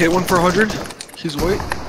Hit one for 100. He's white.